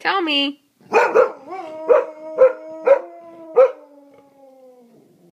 Tell me.